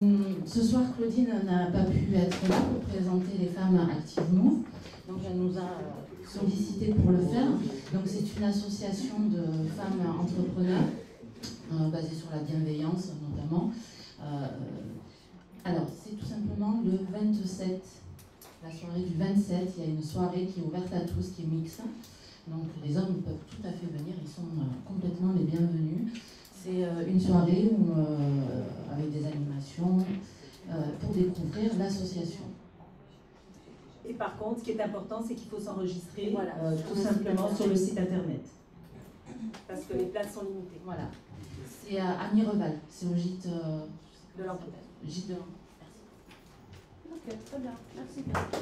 Hum, ce soir, Claudine n'a pas pu être là pour présenter les femmes Active Move. Donc, elle nous a euh, sollicité pour le faire. Donc, c'est une association de femmes entrepreneurs euh, basée sur la bienveillance, notamment. Euh, alors, c'est tout simplement le 27, la soirée du 27. Il y a une soirée qui est ouverte à tous, qui est mixte. Donc, les hommes peuvent tout à fait venir, ils sont complètement les bienvenus. C'est une soirée où, animations pour découvrir l'association. Et par contre, ce qui est important, c'est qu'il faut s'enregistrer Voilà, euh, tout simplement sur le site internet. Parce que les places sont limitées. Voilà. C'est à à Mireval, c'est au gîte euh, De l'Emploi. Gîte de l'Emploi. Ok, très bien. Merci.